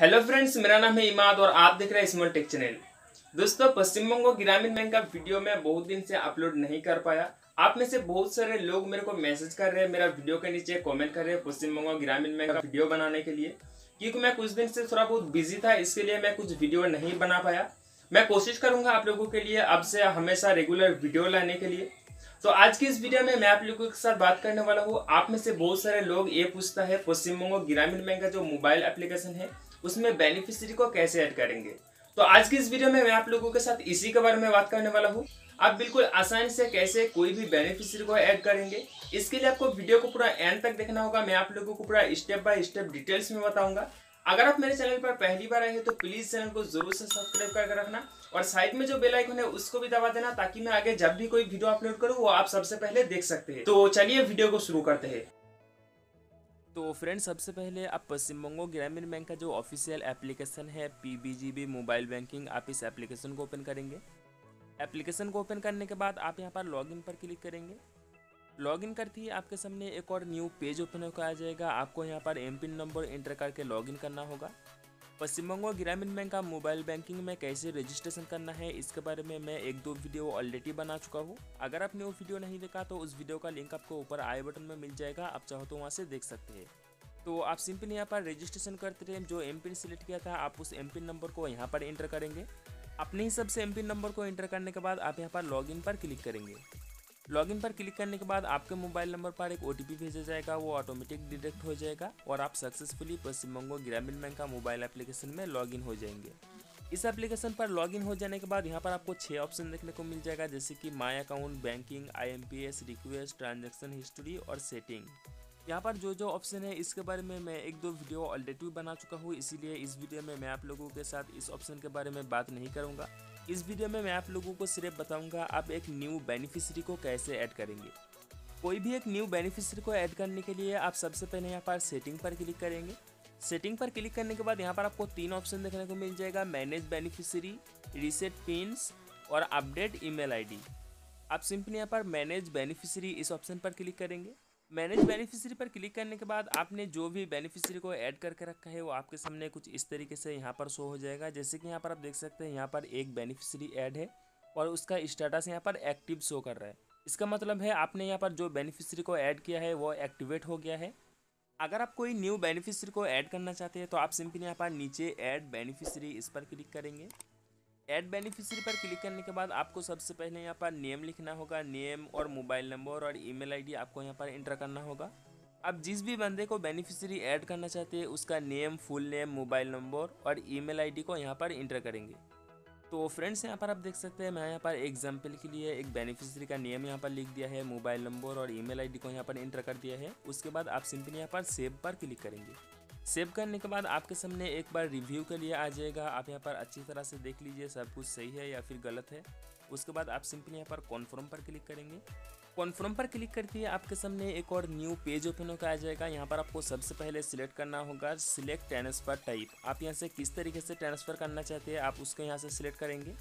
Hello friends मेरा नाम है इमाद और आप देख रहे हैं स्मॉल टेक चैनल दोस्तों पश्चिम बंगो ग्रामीण बैंक का वीडियो मैं बहुत दिन से अपलोड नहीं कर पाया। आप में से बहुत सारे लोग मेरे को मैसेज कर रहे हैं, मेरा वीडियो के नीचे कमेंट कर रहे हैं पश्चिम बंगो ग्रामीण बैंक का वीडियो बनाने के लिए। क्योंकि मैं कुछ दिन से थोड़ा बहुत बिज़ी था, इसके लिए मैं कुछ वीडियो नहीं बना पाया। मैं कोशिश करूँगा आप लोगों के लिए अब से हमेशा रेगुलर वीडियो लाने के लिए। तो आज की इस वीडियो में मैं आप लोगों के साथ बात करने वाला हूँ। आप में से बहुत सारे लोग ये पूछता है पश्चिम बंगो ग्रामीण बैंक का जो मोबाइल एप्लीकेशन है उसमें बेनिफिशियरी को कैसे ऐड करेंगे? तो आज की इस वीडियो में मैं आप लोगों के साथ इसी के बारे में बात करने वाला हूँ। आप बिल्कुल आसानी से कैसे कोई भी बेनिफिशियरी को ऐड करेंगे, इसके लिए आपको वीडियो को पूरा एंड तक देखना होगा। मैं आप लोगों को पूरा स्टेप बाय स्टेप डिटेल्स में बताऊँगा। अगर आप मेरे चैनल पर पहली बार आए हैं तो प्लीज़ चैनल को ज़रूर से सब्सक्राइब करके रखना और साइड में जो बेल आइकन है, उसको भी दबा देना ताकि मैं आगे जब भी कोई वीडियो अपलोड करूँ, वो आप सबसे पहले देख सकते हैं। तो चलिए वीडियो को शुरू करते हैं। तो फ्रेंड्स सबसे पहले आप पश्चिम बंगो ग्रामीण बैंक का जो ऑफिशियल एप्लीकेशन है पीबीजीबी मोबाइल बैंकिंग आप इस एप्लीकेशन को ओपन करेंगे। एप्लीकेशन को ओपन करने के बाद आप यहाँ पर लॉगिन पर क्लिक करेंगे। लॉगिन करते ही, आपके सामने एक और न्यू पेज ओपन होकर आ जाएगा। आपको यहाँ पर एम नंबर एंटर करके लॉगिन करना होगा। पश्चिम बंगो ग्रामीण बैंक का मोबाइल बैंकिंग में कैसे रजिस्ट्रेशन करना है, इसके बारे में मैं एक दो वीडियो ऑलरेडी बना चुका हूँ। अगर आपने वो वीडियो नहीं देखा तो उस वीडियो का लिंक आपको ऊपर आई बटन में मिल जाएगा, आप चाहो तो वहाँ से देख सकते हैं। तो आप सिंपल यहाँ पर रजिस्ट्रेशन करते रहे जो एम पिन सिलेक्ट किया था, आप उस एम पिन नंबर को यहाँ पर एंटर करेंगे। अपने हिसाब से एम पिन नंबर को एंटर करने के बाद आप यहाँ पर लॉगिन पर क्लिक करेंगे। लॉगिन पर क्लिक करने के बाद आपके मोबाइल नंबर पर एक ओटीपी भेजा जाएगा, वो ऑटोमेटिक डिटेक्ट हो जाएगा और आप सक्सेसफुली पश्चिम बंगो ग्रामीण बैंक का मोबाइल एप्लीकेशन में लॉगिन हो जाएँगे। इस एप्लीकेशन पर लॉगिन हो जाने के बाद यहाँ पर आपको छः ऑप्शन देखने को मिल जाएगा, जैसे कि my account banking IMPS request transaction history और सेटिंग यहाँ पर जो जो ऑप्शन है, इसके बारे में मैं एक दो वीडियो ऑलरेडी बना चुका हूँ, इसीलिए इस वीडियो में मैं आप लोगों के साथ इस ऑप्शन के बारे में बात नहीं करूँगा। इस वीडियो में मैं आप लोगों को सिर्फ़ बताऊँगा आप एक न्यू बेनिफिशियरी को कैसे ऐड करेंगे। कोई भी एक न्यू बेनिफिशियरी को ऐड करने के लिए आप सबसे पहले यहाँ पर सेटिंग पर क्लिक करेंगे। सेटिंग पर क्लिक करने के बाद यहाँ पर आपको तीन ऑप्शन देखने को मिल जाएगा मैनेज बेनिफिशियरी रीसेट पिन्स और अपडेट ईमेल आईडी आप सिंपली यहाँ पर मैनेज बेनिफिशियरी इस ऑप्शन पर क्लिक करेंगे। मैनेज बेनिफिशियरी पर क्लिक करने के बाद आपने जो भी बेनिफिशियरी को ऐड करके रखा है, वो आपके सामने कुछ इस तरीके से यहाँ पर शो हो जाएगा। जैसे कि यहाँ पर आप देख सकते हैं, यहाँ पर एक बेनिफिशियरी ऐड है और उसका स्टेटस यहाँ पर एक्टिव शो कर रहा है। इसका मतलब है आपने यहाँ पर जो बेनिफिशियरी को ऐड किया है, वो एक्टिवेट हो गया है। अगर आप कोई न्यू बेनिफिशियरी को ऐड करना चाहते हैं तो आप सिंपली यहाँ पर नीचे ऐड बेनिफिशियरी इस पर क्लिक करेंगे। ऐड बेनिफिशियरी पर क्लिक करने के बाद आपको सबसे पहले यहाँ पर नेम लिखना होगा नेम और मोबाइल नंबर और ईमेल आईडी आपको यहाँ पर इंटर करना होगा। अब जिस भी बंदे को बेनिफिशियरी ऐड करना चाहते हैं, उसका name full name mobile number और ईमेल आईडी को यहाँ पर इंटर करेंगे। तो फ्रेंड्स यहाँ पर आप देख सकते हैं, मैं यहाँ पर एग्ज़ाम्पल के लिए एक बेनिफिशियरी का नेम यहाँ पर लिख दिया है मोबाइल नंबर और ईमेल आईडी को यहाँ पर इंटर कर दिया है। उसके बाद आप सिंपली यहाँ पर सेव पर क्लिक करेंगे। सेव करने के बाद आपके सामने एक बार रिव्यू के लिए आ जाएगा। आप यहाँ पर अच्छी तरह से देख लीजिए, सब कुछ सही है या फिर गलत है। उसके बाद आप सिंपली यहाँ पर कॉन्फर्म पर क्लिक करेंगे। कॉन्फर्म पर क्लिक करते ही आपके सामने एक और न्यू पेज ओपन होकर आ जाएगा। यहाँ पर आपको सबसे पहले सिलेक्ट करना होगा सिलेक्ट ट्रांसफ़र टाइप आप यहाँ से किस तरीके से ट्रांसफ़र करना चाहते हैं, आप उसको यहाँ से सिलेक्ट करेंगे।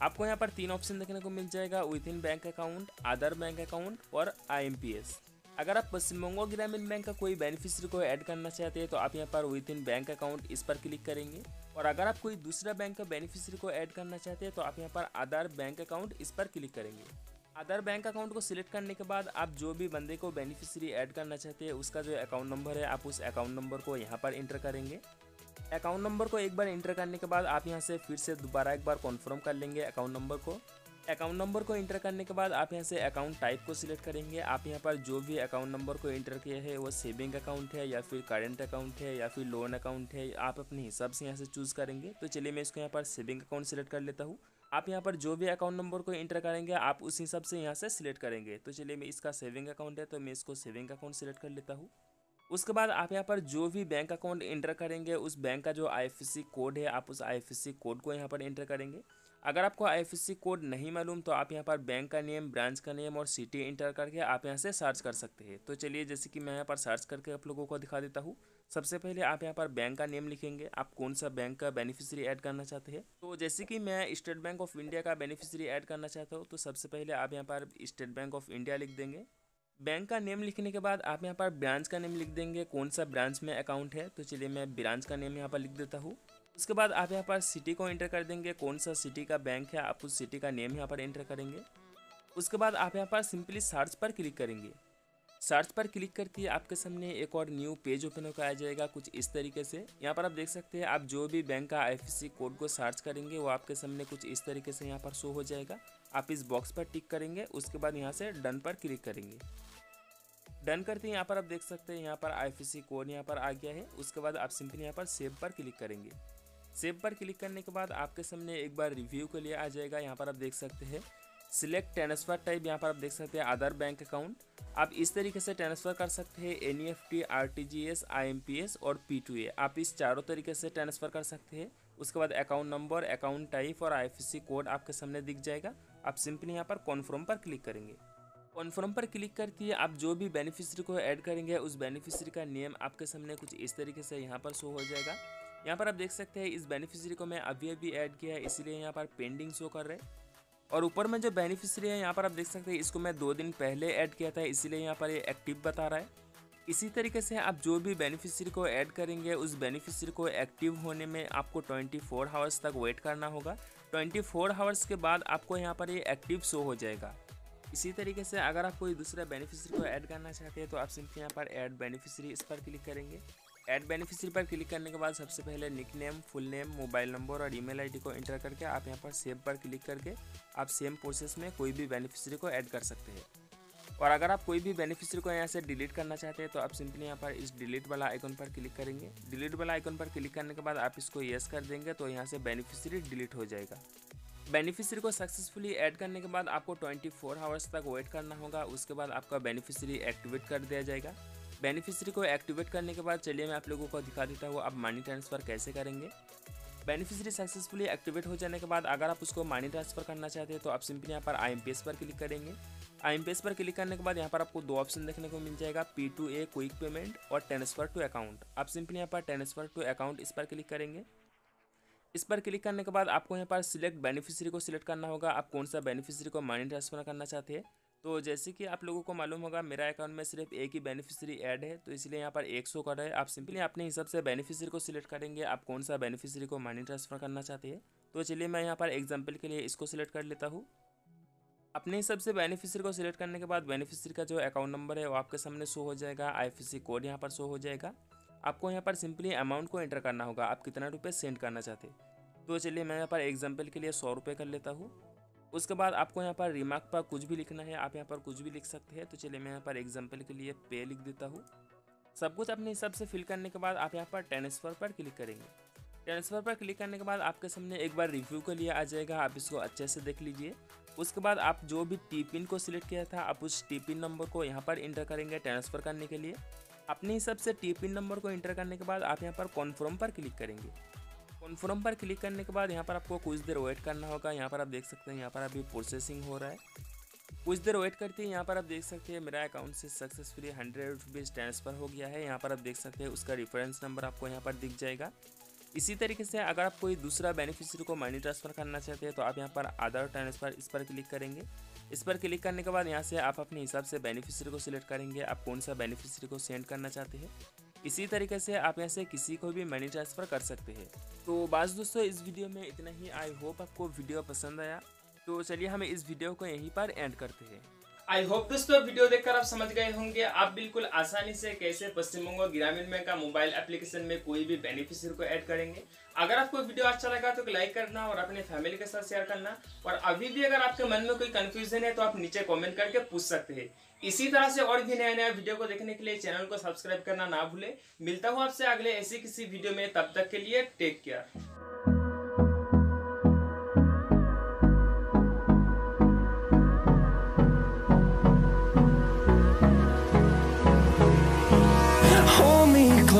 आपको यहाँ पर तीन ऑप्शन देखने को मिल जाएगा within bank account other bank account और आईएमपीएस अगर आप पश्चिम बंगो ग्रामीण बैंक का कोई बेनिफिशियरी को ऐड करना चाहते हैं तो आप यहाँ पर विद इन बैंक अकाउंट इस पर क्लिक करेंगे। और अगर आप कोई दूसरा बैंक का बेनिफिशियरी को ऐड करना चाहते हैं तो आप यहाँ पर आधार बैंक अकाउंट इस पर क्लिक करेंगे। आधार बैंक अकाउंट को सिलेक्ट करने के बाद आप जो भी बंदे को बेनिफिशियरी ऐड करना चाहते हैं, उसका जो अकाउंट नंबर है, आप उस अकाउंट नंबर को यहाँ पर इंटर करेंगे। अकाउंट नंबर को एक बार इंटर करने के बाद आप यहाँ से फिर से दोबारा एक बार कॉन्फर्म कर लेंगे अकाउंट नंबर को। अकाउंट नंबर को इंटर करने के बाद आप यहाँ से अकाउंट टाइप को सिलेक्ट करेंगे। आप यहाँ पर जो भी अकाउंट नंबर को इंटर किया है, वो सेविंग अकाउंट है या फिर करेंट अकाउंट है या फिर लोन अकाउंट है, आप अपने हिसाब से यहाँ से चूज़ करेंगे। तो चलिए मैं इसको यहाँ पर सेविंग अकाउंट सिलेक्ट कर लेता हूँ। आप यहाँ पर जो भी अकाउंट नंबर को इंटर करेंगे, आप उस हिसाब से यहाँ से सिलेक्ट करेंगे। तो चलिए मैं इसका सेविंग अकाउंट है तो मैं इसको सेविंग अकाउंट सिलेक्ट कर लेता हूँ। उसके बाद आप यहाँ पर जो भी बैंक अकाउंट इंटर करेंगे, उस बैंक का जो आई कोड है, आप उस आई कोड को यहाँ पर इंटर करेंगे। अगर आपको आई कोड नहीं मालूम तो आप यहाँ पर बैंक का नेम ब्रांच का नेम और सिटी इंटर करके आप यहाँ से सर्च कर सकते हैं। तो चलिए, जैसे कि मैं यहाँ पर सर्च करके आप लोगों को दिखा देता हूँ। सबसे पहले आप यहाँ पर बैंक का नेम लिखेंगे। आप कौन सा बैंक का बेनिफिशियरी ऐड करना चाहते हैं? तो जैसे कि मैं स्टेट बैंक ऑफ़ इंडिया का बेनिफिशियरी ऐड करना चाहता हूँ तो सबसे पहले आप यहाँ पर स्टेट बैंक ऑफ़ इंडिया लिख देंगे। बैंक का नेम लिखने के बाद आप यहाँ पर ब्रांच का नेम लिख देंगे। कौन सा ब्रांच में अकाउंट है? तो चलिए, मैं ब्रांच का नेम यहाँ पर लिख देता हूँ। उसके बाद आप यहाँ पर सिटी को एंटर कर देंगे। कौन सा सिटी का बैंक है, आप उस सिटी का नेम यहाँ पर एंटर करेंगे। उसके बाद आप यहाँ पर सिंपली सर्च पर क्लिक करेंगे। सर्च पर क्लिक करके आपके सामने एक और न्यू पेज ओपन होकर आ जाएगा, कुछ इस तरीके से। यहाँ पर आप देख सकते हैं, आप जो भी बैंक का आई कोड को सर्च करेंगे, वो आपके सामने कुछ इस तरीके से यहाँ पर शो हो जाएगा। आप इस बॉक्स पर टिक करेंगे, उसके बाद यहाँ से डन पर क्लिक करेंगे। डन करते हैं यहाँ पर आप देख सकते हैं, यहाँ पर आई कोड यहाँ पर आ गया है। उसके बाद आप सिंपली यहाँ पर सेव पर क्लिक करेंगे। सेव पर क्लिक करने के बाद आपके सामने एक बार रिव्यू के लिए आ जाएगा। यहाँ पर आप देख सकते हैं सिलेक्ट ट्रांसफ़र टाइप यहाँ पर आप देख सकते हैं आधार बैंक अकाउंट आप इस तरीके से ट्रांसफ़र कर सकते हैं N E F T R T G S I M P S और पी टू ए आप इस चारों तरीके से ट्रांसफ़र कर सकते हैं। उसके बाद अकाउंट नंबर अकाउंट टाइप और आई एफ़ सी कोड आपके सामने दिख जाएगा। आप सिंपली यहाँ पर कॉन्फर्म पर क्लिक करेंगे। कॉन्फर्म पर क्लिक करके आप जो भी बेनिफिशरी को ऐड करेंगे, उस बेनिफिशरी का नेम आपके सामने कुछ इस तरीके से यहाँ पर शो हो जाएगा। यहाँ पर आप देख सकते हैं, इस बेनिफिशरी को मैं अभी अभी ऐड किया है, इसलिए यहाँ पर पेंडिंग शो कर रहे हैं। और ऊपर में जो बेनिफिशरी है, यहाँ पर आप देख सकते हैं, इसको मैं दो दिन पहले ऐड किया था, इसीलिए यहाँ पर ये एक्टिव बता रहा है। इसी तरीके से आप जो भी बेनिफिशरी को ऐड करेंगे, उस बेनिफिशरी को एक्टिव होने में आपको 24 फोर हावर्स तक वेट करना होगा। 24 फोर हावर्स के बाद आपको यहाँ पर ये एक्टिव शो हो जाएगा। इसी तरीके से अगर आप कोई दूसरा बेनिफिशरी को ऐड करना चाहते हैं तो आप सिंपली यहाँ पर ऐड बेनिफिशरी इस पर क्लिक करेंगे। ऐड बेनिफिशरी पर क्लिक करने के बाद सबसे पहले nickname full name mobile number और ईमेल आईडी को एंटर करके आप यहाँ पर सेव पर क्लिक करके आप सेम प्रोसेस में कोई भी बेनिफिशरी को ऐड कर सकते हैं। और अगर आप कोई भी बेनिफिशरी को यहाँ से डिलीट करना चाहते हैं तो आप सिंपली यहाँ पर इस डिलीट वाला आइकन पर क्लिक करेंगे। डिलीट वाला आइकन पर क्लिक करने के बाद आप इसको येस कर देंगे तो यहाँ से बेनिफिशरी डिलीट हो जाएगा। बेनिफिशरी को सक्सेसफुली ऐड करने के बाद आपको 24 फोर आवर्स तक वेट करना होगा, उसके बाद आपका बेनिफिशरी एक्टिवेट कर दिया जाएगा। बेनिफिशरी को एक्टिवेट करने के बाद चलिए मैं आप लोगों को दिखा देता हूँ आप मनी ट्रांसफ़र कैसे करेंगे। बेनिफिशरी सक्सेसफुली एक्टिवेट हो जाने के बाद अगर आप उसको मनी ट्रांसफ़र करना चाहते हैं तो आप सिंपली यहाँ पर आईएमपीएस पर क्लिक करेंगे। आईएमपीएस पर क्लिक करने के बाद यहाँ पर आपको दो ऑप्शन देखने को मिल जाएगा P to A quick payment और ट्रांसफ़र टू अकाउंट आप सिंपली यहाँ पर ट्रांसफ़र टू अकाउंट इस पर क्लिक करेंगे। इस पर क्लिक करने के बाद आपको यहाँ पर सिलेक्ट बेनिफिशियरी को सिलेक्ट करना होगा। आप कौन सा बेनिफिशियरी को मनी ट्रांसफ़र करना चाहते हैं? तो जैसे कि आप लोगों को मालूम होगा, मेरा अकाउंट में सिर्फ़ एक ही बेनिफिशियरी ऐड है तो इसलिए यहाँ पर एक सौ कर है। आप सिंपली अपने हिसाब से बेनिफिशियरी को सिलेक्ट करेंगे, आप कौन सा बेनिफिशियरी को मनी ट्रांसफ़र करना चाहते हैं। तो चलिए मैं यहाँ पर एग्ज़ाम्पल के लिए इसको सिलेक्ट कर लेता हूँ। अपने हिसाब से बेनिफिशियरी को सिलेक्ट करने के बाद बेनिफिशियरी का जो अकाउंट नंबर है, वो आपके सामने शो हो जाएगा आई कोड यहाँ पर शो हो जाएगा। आपको यहाँ पर सिंपली अमाउंट को एंटर करना होगा, आप कितना रुपये सेंड करना चाहते तो चलिए मैं यहाँ पर एग्ज़ाम्पल के लिए सौ रुपये कर लेता हूँ। उसके बाद आपको यहाँ पर रिमार्क पर कुछ भी लिखना है, आप यहाँ पर कुछ भी लिख सकते हैं। तो चलिए मैं यहाँ पर एग्ज़ाम्पल के लिए पे लिख देता हूँ। सब कुछ अपने हिसाब से फिल करने के बाद आप यहाँ पर ट्रांसफ़र पर क्लिक करेंगे। ट्रांसफ़र पर क्लिक करने के बाद आपके सामने एक बार रिव्यू के लिए आ जाएगा, आप इसको अच्छे से देख लीजिए। उसके बाद आप जो भी टी पिन को सिलेक्ट किया था, आप उस टी पिन नंबर को यहाँ पर इंटर करेंगे ट्रांसफ़र करने के लिए। अपने हिसाब से टी पिन नंबर को इंटर करने के बाद आप यहाँ पर कॉन्फर्म पर क्लिक करेंगे। कन्फर्म पर क्लिक करने के बाद यहाँ पर आपको कुछ देर वेट करना होगा। यहाँ पर आप देख सकते हैं, यहाँ पर अभी प्रोसेसिंग हो रहा है। कुछ देर वेट करते हैं यहाँ पर आप देख सकते हैं, मेरा अकाउंट से सक्सेसफुली हंड्रेड रुपीज़ ट्रांसफ़र हो गया है। यहाँ पर आप देख सकते हैं, उसका रेफरेंस नंबर आपको यहाँ पर दिख जाएगा। इसी तरीके से अगर आप कोई दूसरा बेनिफिशियरी को मनी ट्रांसफ़र करना चाहते हैं तो आप यहाँ पर आधार ट्रांसफ़र इस पर क्लिक करेंगे। इस पर क्लिक करने के बाद यहाँ से आप अपने हिसाब से बेनिफिशियरी को सिलेक्ट करेंगे। आप कौन सा बेनिफिशियरी को सेंड करना चाहते हैं? इसी तरीके से आप यहाँ से किसी को भी मनी ट्रांसफ़र कर सकते हैं। तो बस दोस्तों, इस वीडियो में इतना ही। आई होप आपको वीडियो पसंद आया। तो चलिए हम इस वीडियो को यहीं पर एंड करते हैं। आई होप दोस्तों वीडियो देखकर आप समझ गए होंगे, आप बिल्कुल आसानी से कैसे पश्चिम बंगो ग्रामीण बैंक का मोबाइल एप्लीकेशन में कोई भी बेनिफिशियर को ऐड करेंगे। अगर आपको वीडियो अच्छा लगा तो लाइक करना और अपने फैमिली के साथ शेयर करना। और अभी भी अगर आपके मन में कोई कंफ्यूजन है तो आप नीचे कमेंट करके पूछ सकते हैं। इसी तरह से और भी नया नया वीडियो को देखने के लिए चैनल को सब्सक्राइब करना ना भूले। मिलता हूँ आपसे अगले ऐसी किसी वीडियो में, तब तक के लिए take care